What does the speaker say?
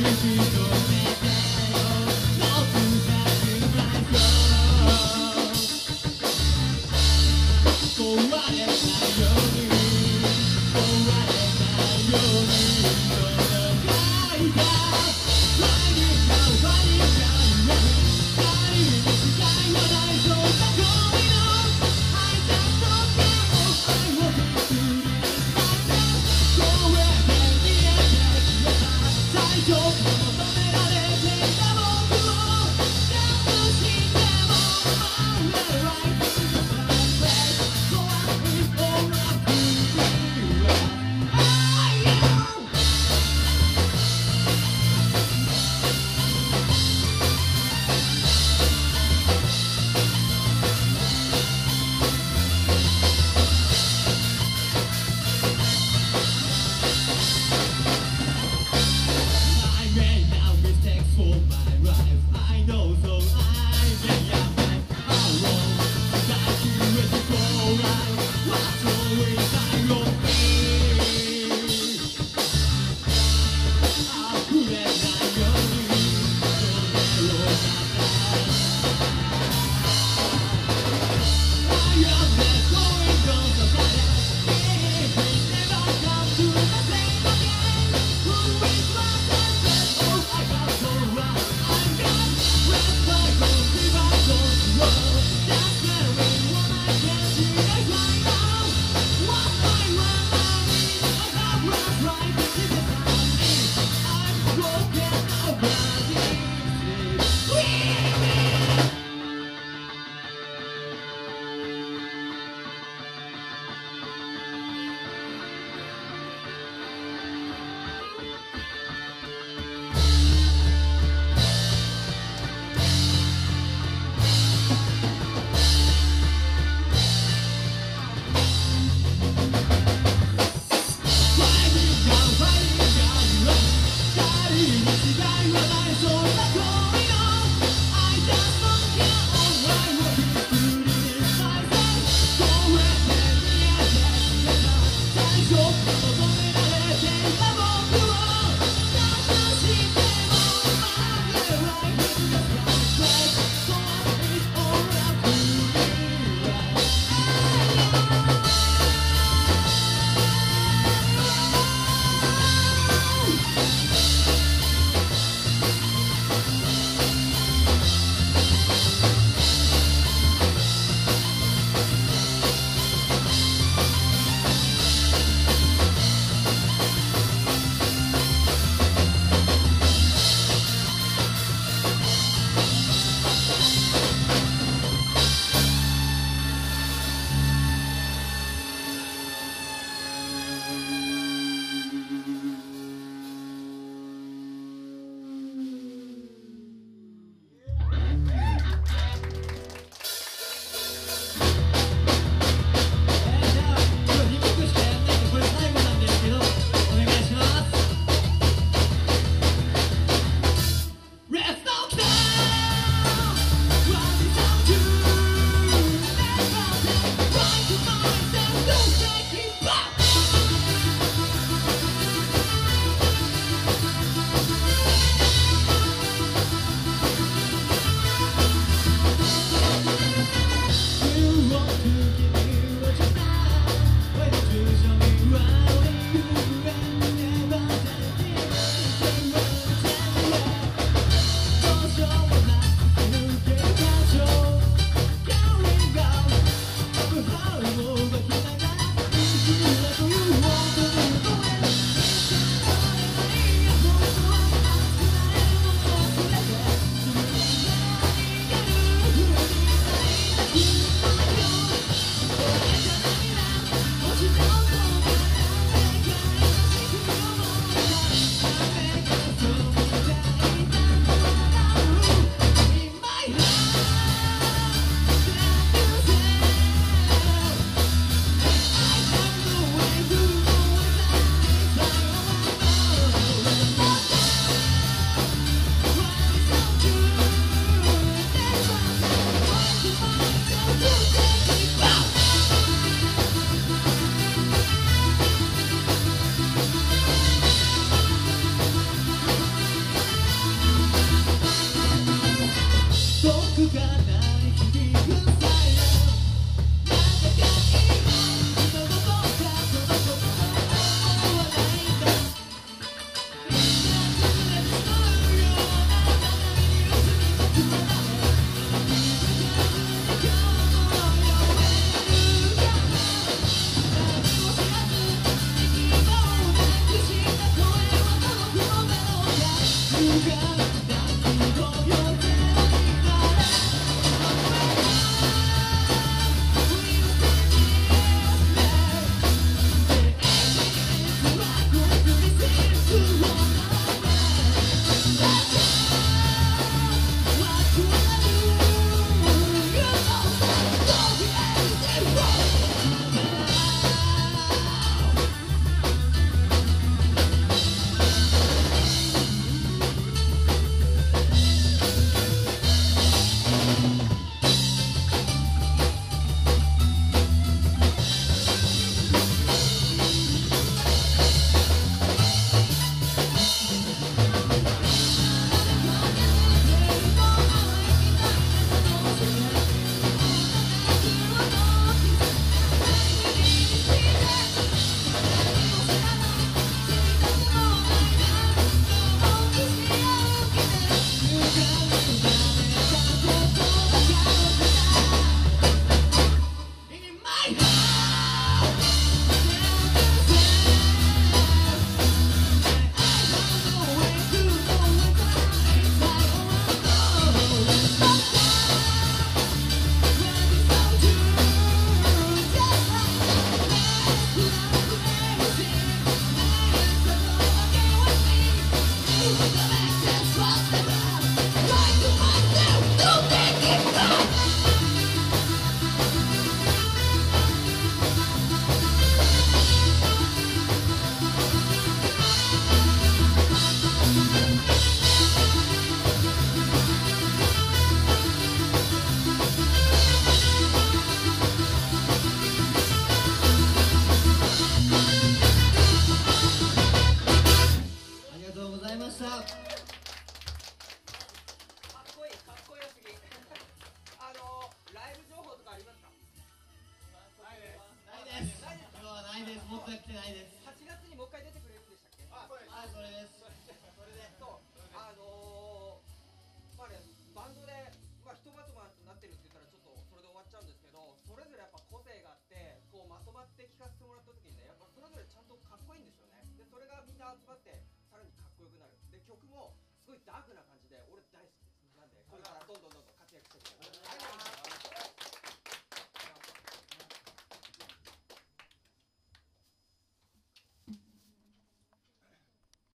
Thank you. Halloween. ってないです。8月にもう一回出てくれるんでしたっけ？あそです。あそれで。すそれでそう。あのー、まあねバンドでまあひとまとまとなってるって言ったらちょっとそれで終わっちゃうんですけどそれぞれやっぱ個性があってこうまとまって聞かせてもらった時にねやっぱそれぞれちゃんとかっこいいんですよね。でそれがみんな集まってさらにかっこよくなる。で曲もすごいダークな感じで俺大好きです。なんでこれからどんどんどんどん活躍してくださいと思います。